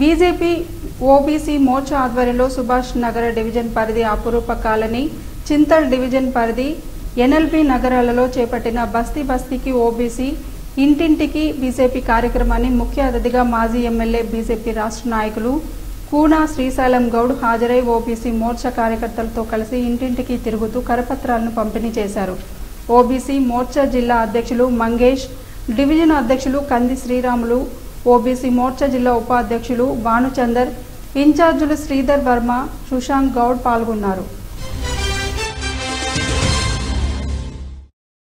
BJP OBC Morcha ఆధ్వర్యంలో సుభాష్ నగర division పరిధి అపురూప కాలనీ చింతల్ డివిజన్ పరిధి ఎన్ఎల్పి నగరాలలో చేపట్టిన బస్తీ బస్తీకి ఓబీసీ ఇంటింటికి బీజేపీ కార్యక్రమాన్ని ముఖ్య అతిథిగా మాజీ ఎమ్మెల్యే బీజేపీ రాష్ట్ర నాయకులు కూనా శ్రీశైలం గౌడ్ హాజరై ఓబీసీ మోర్చా కార్యకర్తలతో కలిసి ఇంటింటికి తిరుగుతూ కరపత్రాలను పంపిణీ చేశారు. ఓబీసీ మోర్చా జిల్లా అధ్యక్షులు మంగేష్ డివిజన్ అధ్యక్షులు కంది శ్రీరాములు ఓబీసీ మోర్చా జిల్లా ఉపాధ్యక్షులు భానుచందర్ ఇన్ఛార్జులు శ్రీధర్ వర్మ సుశాంత్ గౌడ్ పాల్గొన్నారు.